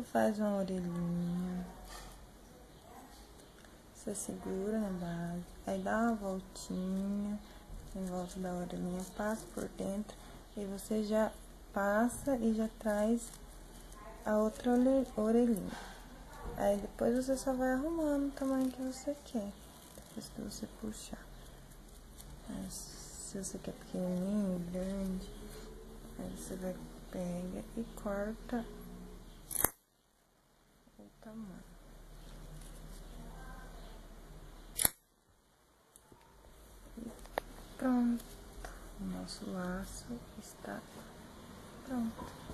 Você faz uma orelhinha. Você segura na base, aí dá uma voltinha em volta da orelhinha, passa por dentro e você já passa e já traz a outra orelhinha. Aí depois você só vai arrumando o tamanho que você quer, depois que você puxar. Aí, se você quer pequenininho, grande, aí você vai, pega e corta tamanho. Pronto, o nosso laço está pronto.